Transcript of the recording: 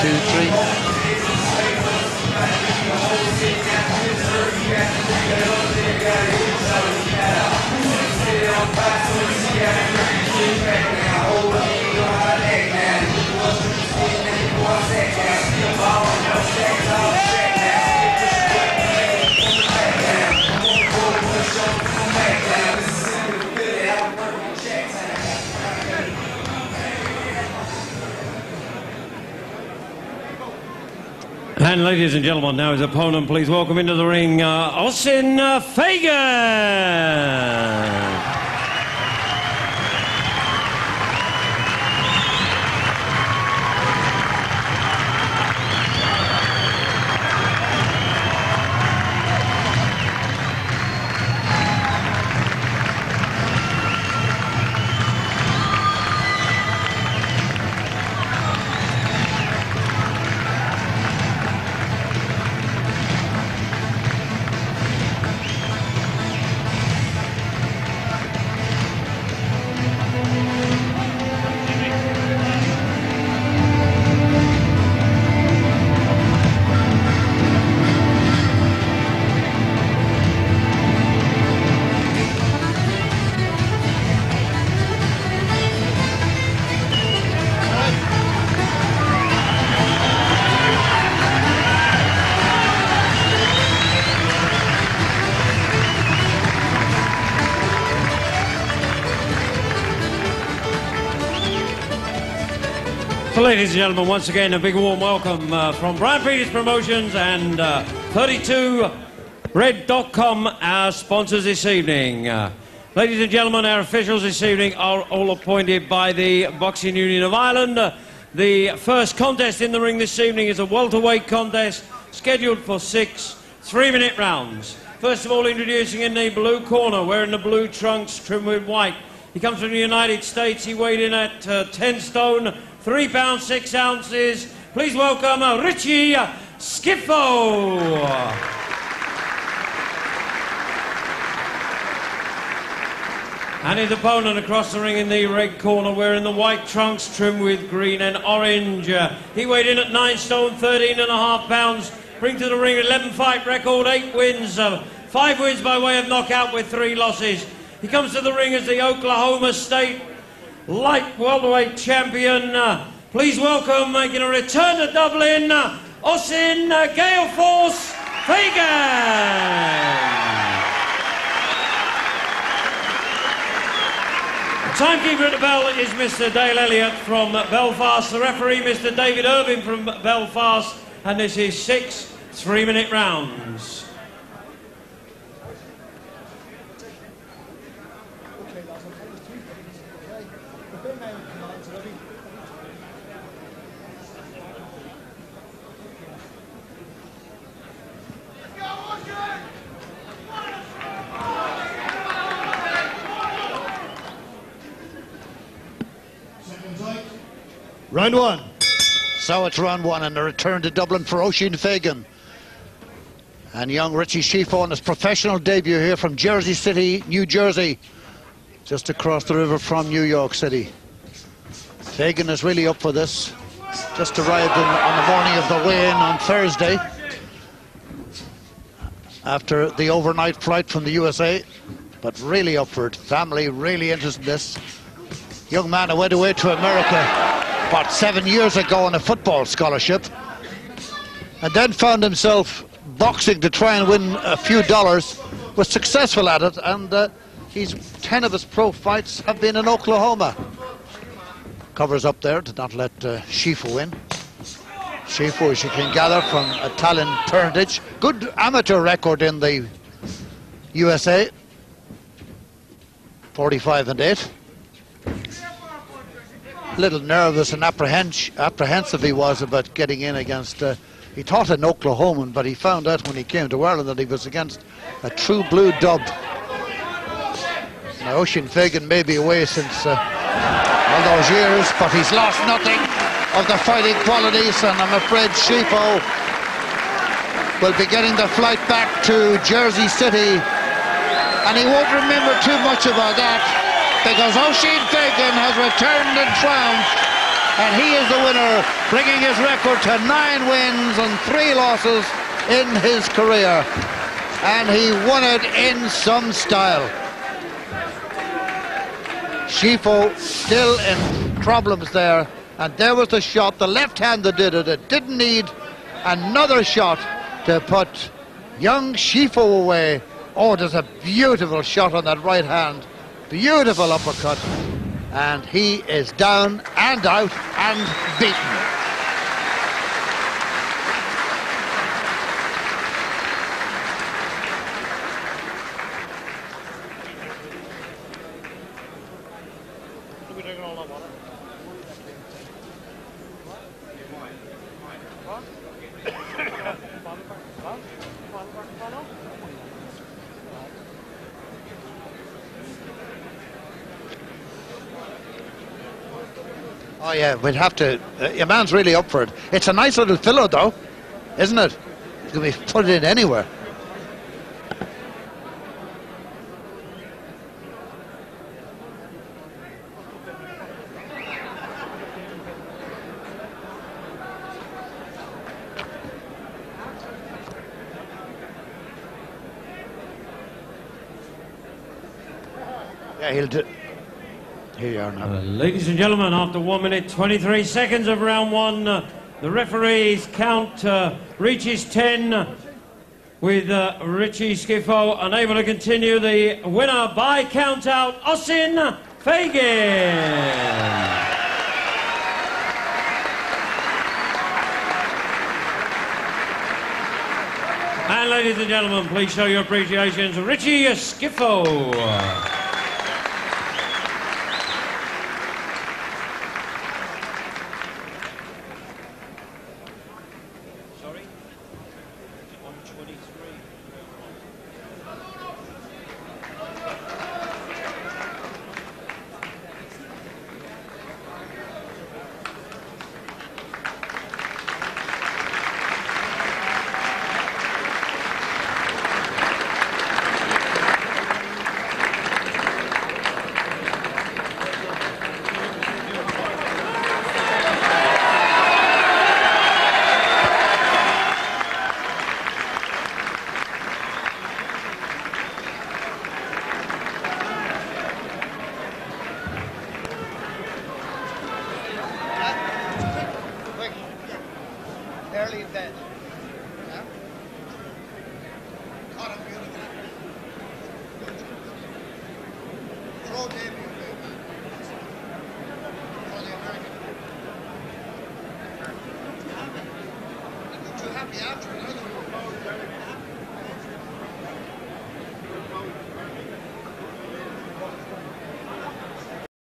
two, three. And ladies and gentlemen, now his opponent, please welcome into the ring, uh, Oisin uh, Fagan. Ladies and gentlemen, once again, a big warm welcome uh, from Brian Peters Promotions and uh, 32red.com, our sponsors this evening. Uh, ladies and gentlemen, our officials this evening are all appointed by the Boxing Union of Ireland. Uh, the first contest in the ring this evening is a welterweight contest scheduled for six three-minute rounds. First of all, introducing in the blue corner, wearing the blue trunks trimmed with white. He comes from the United States. He weighed in at uh, 10 stone, 3 pounds 6 ounces. Please welcome uh, Richie Scifo. And his opponent across the ring in the red corner wearing the white trunks trimmed with green and orange. Uh, he weighed in at 9 stone, 13 and a half pounds. Bring to the ring 11 fight record, 8 wins, uh, 5 wins by way of knockout with 3 losses. He comes to the ring as the Oklahoma State light welterweight champion. Uh, please welcome, making a return to Dublin, uh, Oisin uh, Gael Force Fagan. The timekeeper at the bell is Mr. Dale Elliott from Belfast. The referee, Mr. David Irving from Belfast. And this is six three-minute rounds. Round one. So it's round one and a return to Dublin for Oisin Fagan. And young Richie Scifo on his professional debut here from Jersey City, New Jersey, just across the river from New York City. Fagan is really up for this. Just arrived in, on the morning of the weigh-in on Thursday after the overnight flight from the USA, but really up for it. Family really interested in this. Young man who went away to America about seven years ago on a football scholarship. And then found himself boxing to try and win a few dollars. Was successful at it and uh, he's 10 of his pro fights have been in Oklahoma. Covers up there to not let uh, Scifo win Scifo as you can gather from Italian parentage good amateur record in the USA 45 and 8 little nervous and apprehens- apprehensive he was about getting in against. Uh, he thought an Oklahoman, but he found out when he came to Ireland that he was against a true blue dub. Now, Oisin Fagan may be away since uh, all those years, but he's lost nothing of the fighting qualities, and I'm afraid Scifo will be getting the flight back to Jersey City, and he won't remember too much about that because Oisin Fagan has returned in triumph and he is the winner, bringing his record to nine wins and three losses in his career. And he won it in some style. Scifo still in problems there. And there was the shot, the left hand that did it. It didn't need another shot to put young Scifo away. Oh, there's a beautiful shot on that right hand. Beautiful uppercut. And he is down and out and beaten. Oh yeah, we'd have to. Uh, your man's really up for it. It's a nice little filler, though, isn't it? You can be put it in anywhere. Yeah, he'll do. Uh, ladies and gentlemen, after 1 minute 23 seconds of round one, uh, the referees count uh, reaches 10 with uh, Richie Scifo unable to continue. The winner by count out, Oisin Fagan. And ladies and gentlemen, please show your appreciations to Richie Scifo. Early in